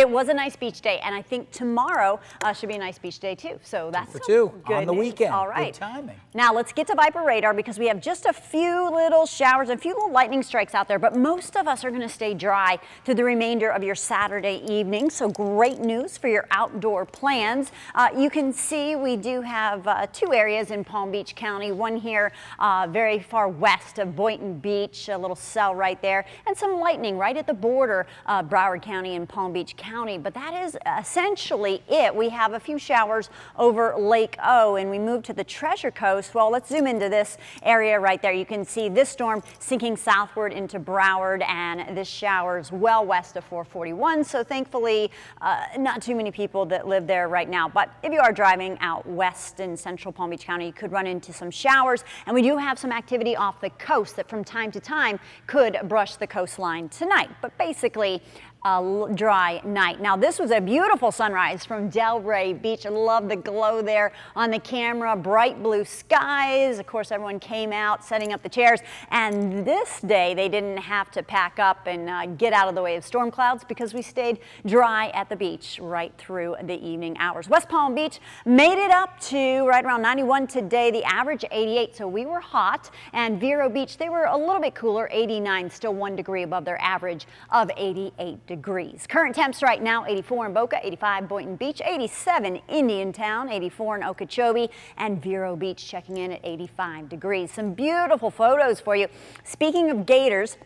It was a nice beach day, and I think tomorrow uh, should be a nice beach day too. So that's for two good on the weekend. All right, Good timing. Now let's get to Viper radar because we have just a few little showers, a few little lightning strikes out there, but most of us are going to stay dry through the remainder of your Saturday evening. So great news for your outdoor plans. Uh, you can see we do have uh, two areas in Palm Beach County. One here uh, very far west of Boynton Beach, a little cell right there, and some lightning right at the border of Broward County and Palm Beach County. But that is essentially it. We have a few showers over Lake O and we move to the Treasure Coast. Well, let's zoom into this area right there. You can see this storm sinking southward into Broward and this showers well west of 441. So thankfully, uh, not too many people that live there right now. But if you are driving out west in central Palm Beach County, you could run into some showers. And we do have some activity off the coast that from time to time could brush the coastline tonight. But basically, a dry night. Now this was a beautiful sunrise from Delray Beach. I love the glow there on the camera, bright blue skies. Of course, everyone came out setting up the chairs. And this day they didn't have to pack up and uh, get out of the way of storm clouds because we stayed dry at the beach right through the evening hours. West Palm Beach made it up to right around 91 today, the average 88. So we were hot and Vero Beach, they were a little bit cooler, 89, still one degree above their average of 88 degrees. Current temps right now 84 in Boca, 85 Boynton Beach, 87 Indiantown, 84 in Okeechobee, and Vero Beach checking in at 85 degrees. Some beautiful photos for you. Speaking of gators,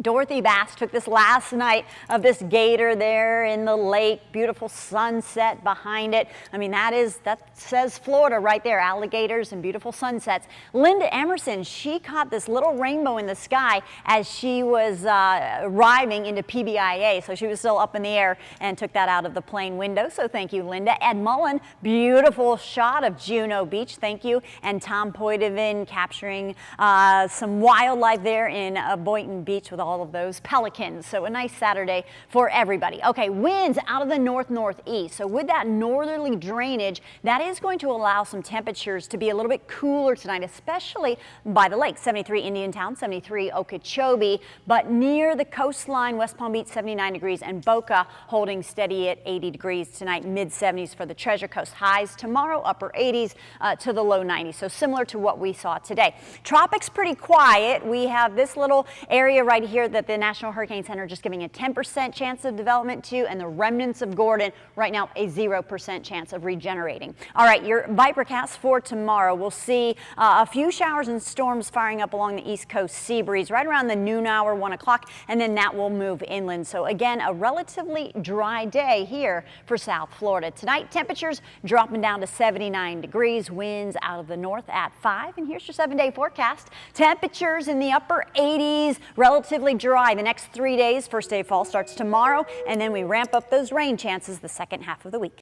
Dorothy Bass took this last night of this gator there in the lake, beautiful sunset behind it. I mean, that is, that says Florida right there, alligators and beautiful sunsets. Linda Emerson, she caught this little rainbow in the sky as she was uh, arriving into PBIA. So she was still up in the air and took that out of the plane window. So thank you, Linda. Ed Mullen, beautiful shot of Juno Beach. Thank you. And Tom Poitevin capturing uh, some wildlife there in uh, Boynton Beach with all all of those pelicans. So a nice Saturday for everybody. Okay, winds out of the north northeast. So with that northerly drainage, that is going to allow some temperatures to be a little bit cooler tonight, especially by the lake. 73 Indiantown, 73 Okeechobee, but near the coastline, West Palm Beach 79 degrees and Boca holding steady at 80 degrees tonight, mid 70s for the Treasure Coast. Highs tomorrow, upper 80s uh, to the low 90s. So similar to what we saw today. Tropics pretty quiet. We have this little area right here here that the National Hurricane Center just giving a 10% chance of development to, and the remnants of Gordon right now a 0% chance of regenerating. All right, your Vipercast for tomorrow. We'll see uh, a few showers and storms firing up along the east coast sea breeze right around the noon hour, 1 o'clock, and then that will move inland. So again, a relatively dry day here for South Florida. Tonight, temperatures dropping down to 79 degrees, winds out of the north at 5. And here's your seven-day forecast. Temperatures in the upper 80s, relatively dry the next three days. First day of fall starts tomorrow, and then we ramp up those rain chances the second half of the week.